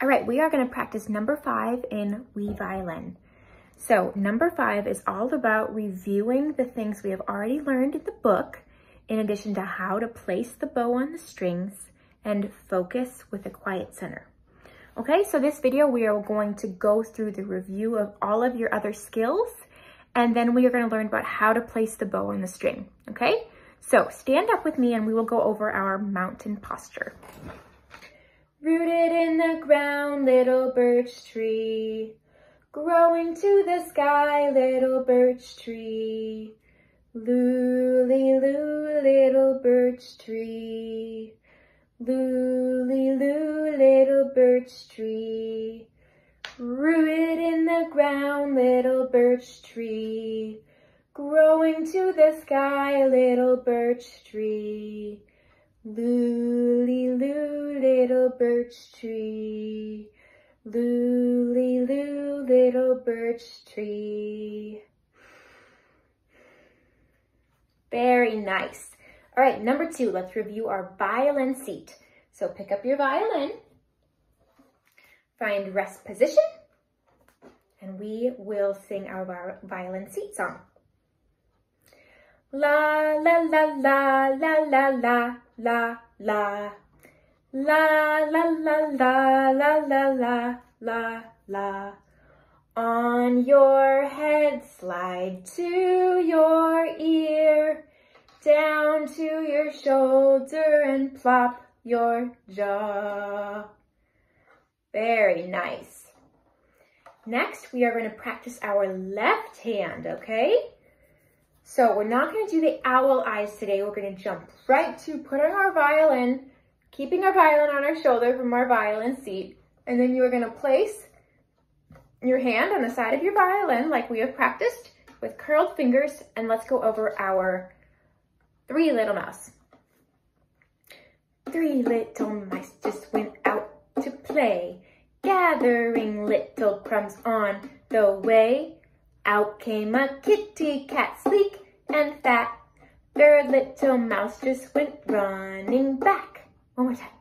All right, we are gonna practice number five in Wee Violin. So number five is all about reviewing the things we have already learned in the book, in addition to how to place the bow on the strings and focus with a quiet center. Okay, so this video, we are going to go through the review of all of your other skills, and then we are gonna learn about how to place the bow on the string, okay? So stand up with me and we will go over our mountain posture. Rooted little birch tree. Growing to the sky, little birch tree. Looly loo, little birch tree. Looly loo, little birch tree. Rooted in the ground, little birch tree. Growing to the sky, little birch tree. Looly loo, little birch tree. Looly loo, little birch tree. Very nice. All right, number two, let's review our violin seat. So pick up your violin, find rest position, and we will sing our violin seat song. La la la la la la la la la. La la la la la la la la la. On your head slide to your ear, down to your shoulder and plop your jaw. Very nice. Next, we are going to practice our left hand, okay? So we're not gonna do the owl eyes today. We're gonna jump right to putting our violin, keeping our violin on our shoulder from our violin seat. And then you are gonna place your hand on the side of your violin like we have practiced with curled fingers. And let's go over our three little mouse. Three little mice just went out to play, gathering little crumbs on the way. Out came a kitty cat, sleek fat. Their little mouse just went running back. One more time.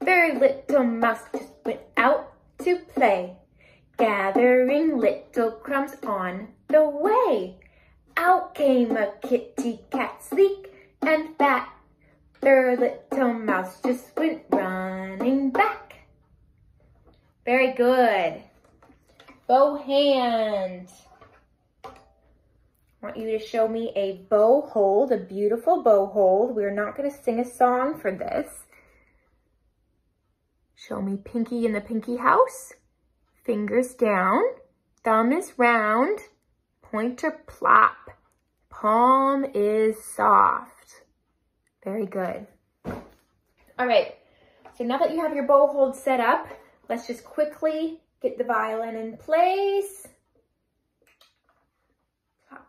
Their little mouse just went out to play, gathering little crumbs on the way. Out came a kitty cat, sleek and fat. Their little mouse just went running back. Very good bow hand. Want you to show me a bow hold, a beautiful bow hold. We're not going to sing a song for this. Show me pinky in the pinky house. Fingers down. Thumb is round. Pointer plop. Palm is soft. Very good. All right. So now that you have your bow hold set up, let's just quickly Get the violin in place.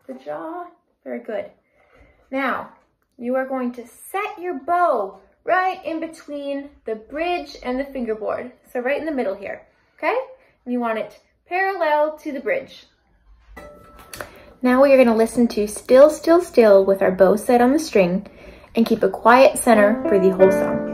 The jaw. Very good. Now, you are going to set your bow right in between the bridge and the fingerboard. So right in the middle here, okay? And you want it parallel to the bridge. Now we are gonna listen to Still, Still, Still with our bow set on the string and keep a quiet center for the whole song.